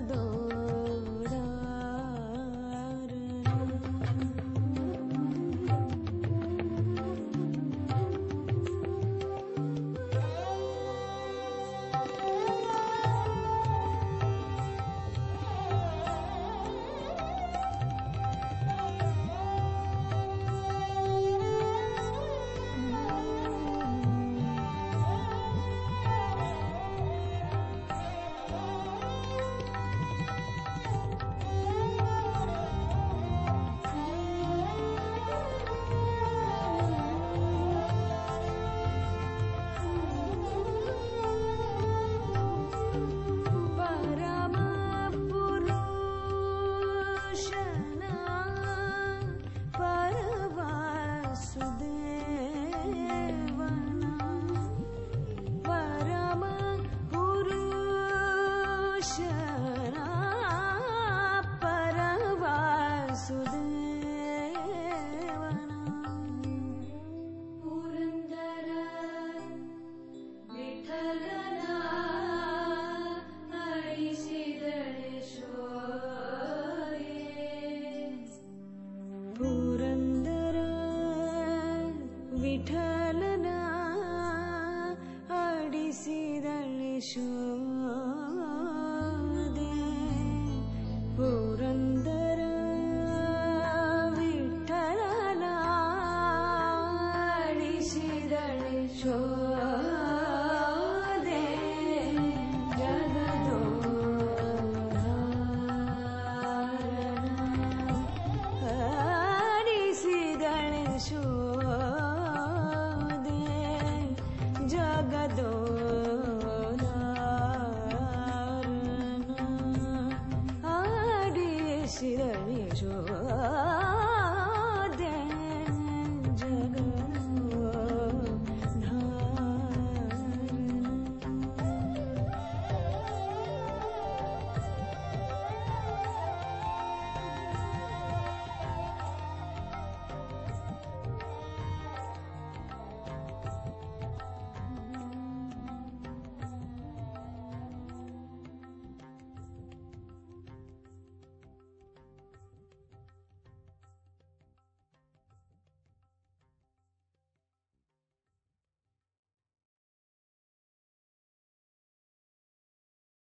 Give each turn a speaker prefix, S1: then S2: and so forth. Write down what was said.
S1: दो ವಿಠಲನ ಆಡಿಸಿದಳೆ ಶೋದೆ ಪುರಂದರ ವಿಠಲನ ಆಡಿಸಿದಳೆ ಶೋ